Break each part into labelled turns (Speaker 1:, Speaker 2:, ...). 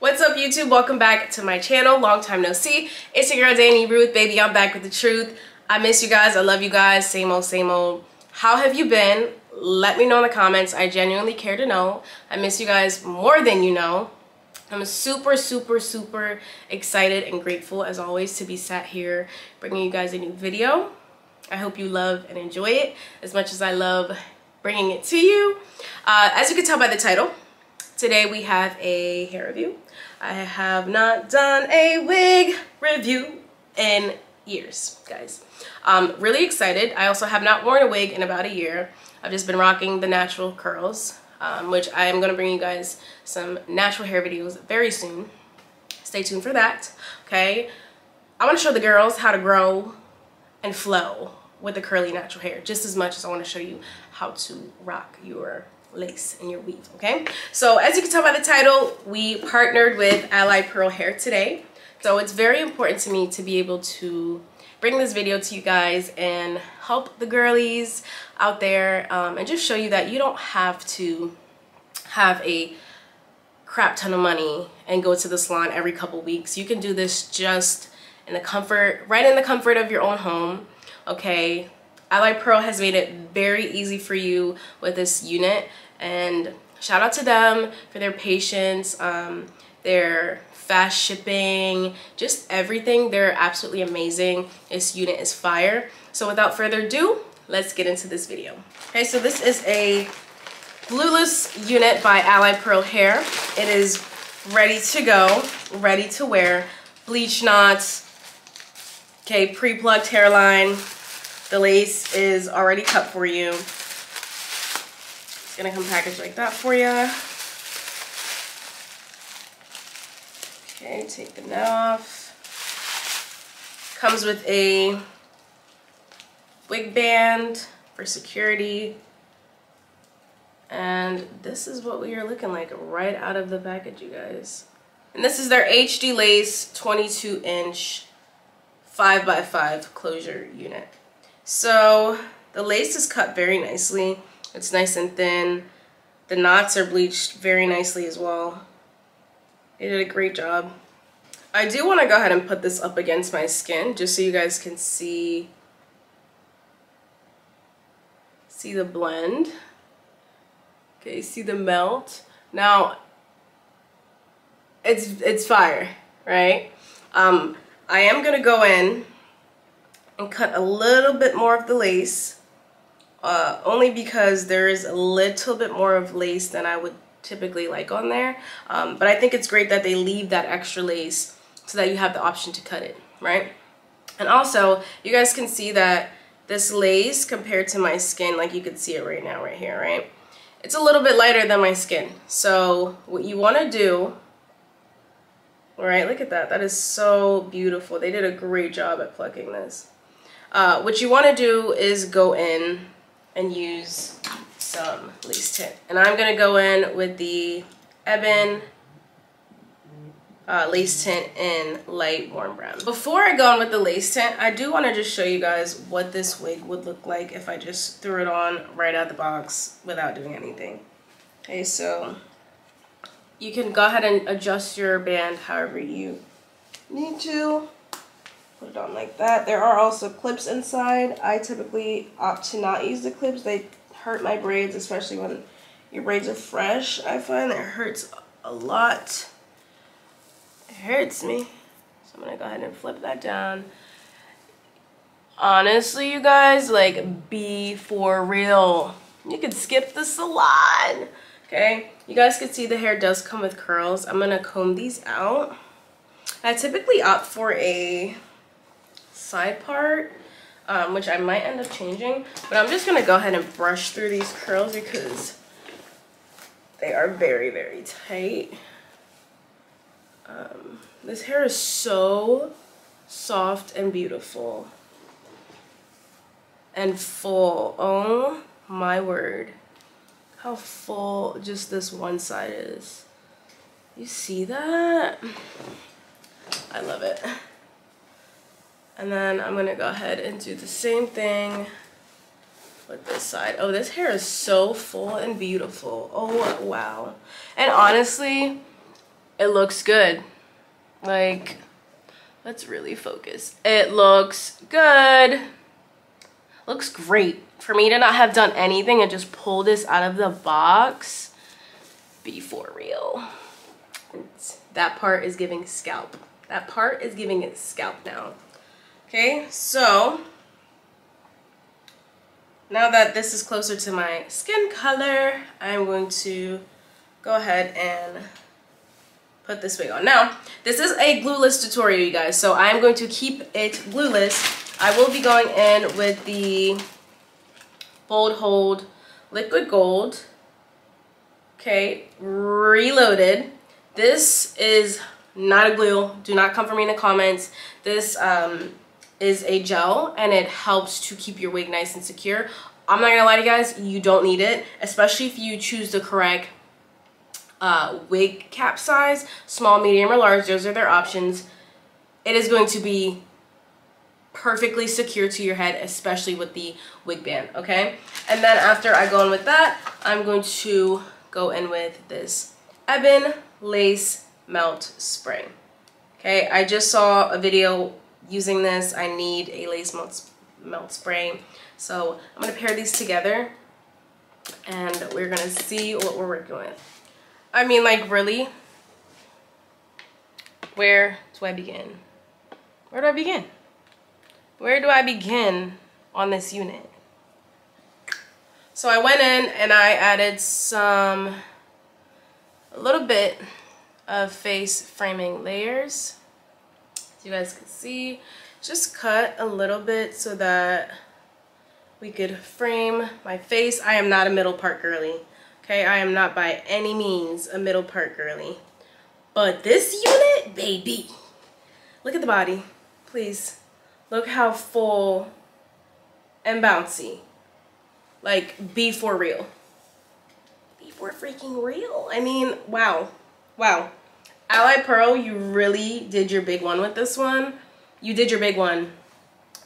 Speaker 1: What's up YouTube? Welcome back to my channel. Long time no see. It's your girl Dani Ruth. Baby, I'm back with the truth. I miss you guys. I love you guys. Same old, same old. How have you been? Let me know in the comments. I genuinely care to know. I miss you guys more than you know. I'm super, super, super excited and grateful as always to be sat here bringing you guys a new video. I hope you love and enjoy it as much as I love bringing it to you. Uh, as you can tell by the title, today we have a hair review. I have not done a wig review in years, guys. Um, really excited. I also have not worn a wig in about a year. I've just been rocking the natural curls, um, which I am going to bring you guys some natural hair videos very soon. Stay tuned for that, okay? I want to show the girls how to grow and flow with the curly natural hair just as much as I want to show you how to rock your lace and your weave, okay? So as you can tell by the title, we partnered with Alipearl Hair today. So it's very important to me to be able to bring this video to you guys and help the girlies out there um, and just show you that you don't have to have a crap ton of money and go to the salon every couple weeks. You can do this just in the comfort, right in the comfort of your own home, okay? Alipearl has made it very easy for you with this unit and shout out to them for their patience, um, their fast shipping, just everything. They're absolutely amazing. This unit is fire. So without further ado, let's get into this video. Okay, so this is a glueless unit by Alipearl Hair. It is ready to go, ready to wear. Bleach knots, okay, pre-plucked hairline, the lace is already cut for you. It's gonna come packaged like that for you. Okay, take the net off. Comes with a wig band for security. And this is what we are looking like right out of the package, you guys. And this is their HD Lace 22 inch 5 by 5 closure unit. So the lace is cut very nicely. It's nice and thin. The knots are bleached very nicely as well. They did a great job. I do want to go ahead and put this up against my skin just so you guys can see see the blend. Okay, see the melt. Now it's it's fire, right? Um, I am gonna go in and cut a little bit more of the lace uh, only because there is a little bit more of lace than I would typically like on there. Um, but I think it's great that they leave that extra lace so that you have the option to cut it right? And also you guys can see that this lace compared to my skin like you can see it right now right here right? It's a little bit lighter than my skin. So what you want to do right look at that. That is so beautiful. They did a great job at plucking this. Uh, what you want to do is go in and use some lace tint. And I'm going to go in with the Ebin uh, lace tint in light warm brown. Before I go in with the lace tint, I do want to just show you guys what this wig would look like if I just threw it on right out the box without doing anything. Okay, so you can go ahead and adjust your band however you need to. Put it on like that. There are also clips inside. I typically opt to not use the clips. They hurt my braids, especially when your braids are fresh. I find it hurts a lot. It hurts me. So I'm going to go ahead and flip that down. Honestly, you guys, like, be for real. You could skip the salon. Okay, you guys can see the hair does come with curls. I'm going to comb these out. I typically opt for a side part, um, which I might end up changing. But I'm just going to go ahead and brush through these curls because they are very, very tight. Um, this hair is so soft and beautiful. And full. Oh my word. How full just this one side is. You see that? I love it. And then I'm gonna go ahead and do the same thing with this side. Oh, this hair is so full and beautiful. Oh, wow. And honestly, it looks good. Like, let's really focus. It looks good. Looks great. For me to not have done anything and just pull this out of the box, be for real. It's, that part is giving scalp. That part is giving it scalp now. Okay, so now that this is closer to my skin color, I'm going to go ahead and put this wig on. Now, this is a glueless tutorial, you guys, so I'm going to keep it glueless. I will be going in with the Bold Hold Liquid Gold. Okay, reloaded. This is not a glue. Do not come for me in the comments. This um, is a gel and it helps to keep your wig nice and secure. I'm not gonna lie to you guys, you don't need it, especially if you choose the correct uh, wig cap size, small, medium, or large, those are their options. It is going to be perfectly secure to your head, especially with the wig band, okay? And then after I go in with that, I'm going to go in with this Ebin Lace Melt Spray. Okay, I just saw a video using this. I need a lace melt, melt spray. So I'm gonna pair these together and we're gonna see what we're working with. I mean, like really, where do I begin? Where do I begin? Where do I begin on this unit? So I went in and I added some, a little bit of face framing layers you guys can see. Just cut a little bit so that we could frame my face. I am not a middle part girly okay? I am not by any means a middle part girly. But this unit baby look at the body please. Look how full and bouncy like be for real. Be for freaking real. I mean wow wow Alipearl, you really did your big one with this one. You did your big one.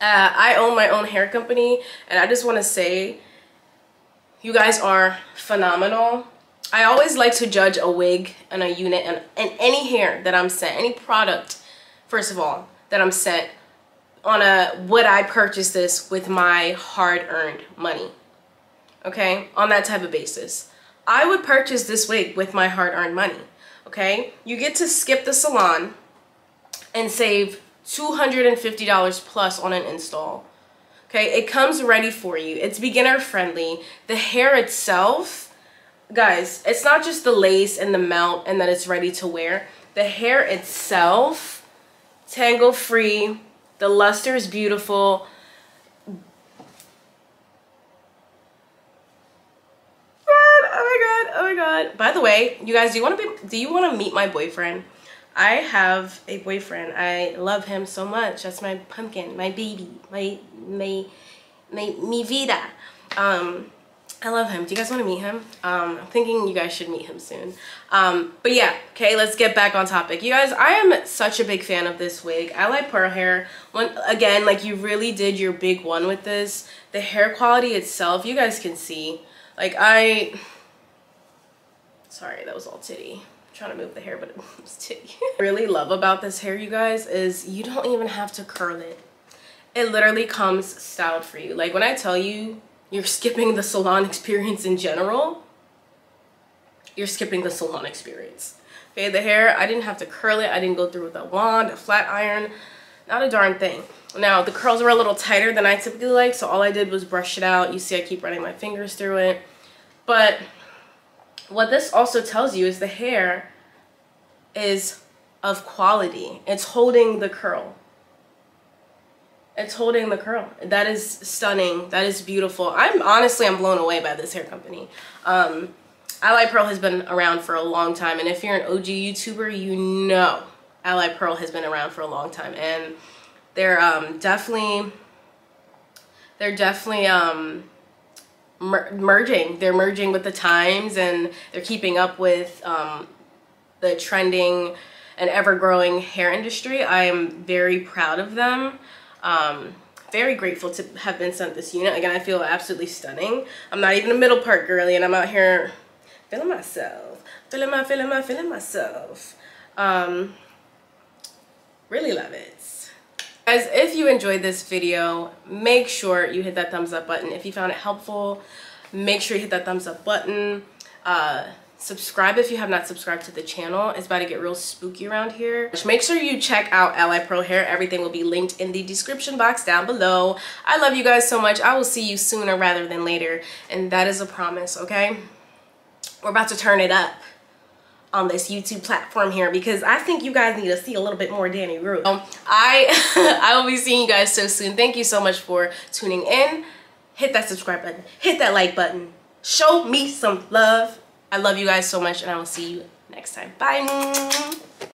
Speaker 1: Uh, I own my own hair company and I just want to say you guys are phenomenal. I always like to judge a wig and a unit and, and any hair that I'm sent, any product, first of all, that I'm sent on a would I purchase this with my hard-earned money. Okay? On that type of basis. I would purchase this wig with my hard-earned money okay? You get to skip the salon and save $250 plus on an install. Okay, it comes ready for you. It's beginner friendly. The hair itself, guys, it's not just the lace and the melt and that it's ready to wear. The hair itself, tangle free. The luster is beautiful. God. By the way, you guys, do you want to be? Do you want to meet my boyfriend? I have a boyfriend. I love him so much. That's my pumpkin, my baby, my my my mi vida. Um, I love him. Do you guys want to meet him? Um, I'm thinking you guys should meet him soon. Um, but yeah, okay, let's get back on topic. You guys, I am such a big fan of this wig. I like pearl hair. One again, like you really did your big one with this. The hair quality itself, you guys can see. Like I Sorry, that was all titty. I'm trying to move the hair, but it was titty. really love about this hair, you guys, is you don't even have to curl it. It literally comes styled for you. Like when I tell you you're skipping the salon experience in general, you're skipping the salon experience. Okay, the hair, I didn't have to curl it. I didn't go through with a wand, a flat iron, not a darn thing. Now, the curls were a little tighter than I typically like, so all I did was brush it out. You see I keep running my fingers through it. But what this also tells you is the hair is of quality. It's holding the curl. It's holding the curl. That is stunning. That is beautiful. I'm honestly, I'm blown away by this hair company. Um, Alipearl has been around for a long time. And if you're an OG YouTuber, you know Alipearl has been around for a long time. And they're um, definitely, they're definitely, um, mer merging. They're merging with the times and they're keeping up with um, the trending and ever-growing hair industry. I am very proud of them. Um, very grateful to have been sent this unit. Again, I feel absolutely stunning. I'm not even a middle part girly and I'm out here feeling myself. Feeling my, feeling my, feeling myself. Um, really love it. Guys, if you enjoyed this video, make sure you hit that thumbs up button. If you found it helpful, make sure you hit that thumbs up button. Uh, subscribe if you have not subscribed to the channel. It's about to get real spooky around here. Make sure you check out Alipearl Hair. Everything will be linked in the description box down below. I love you guys so much. I will see you sooner rather than later. And that is a promise, okay? We're about to turn it up on this YouTube platform here because I think you guys need to see a little bit more Dani Ruth. Um, I, I will be seeing you guys so soon. Thank you so much for tuning in. Hit that subscribe button. Hit that like button. Show me some love. I love you guys so much and I will see you next time. Bye.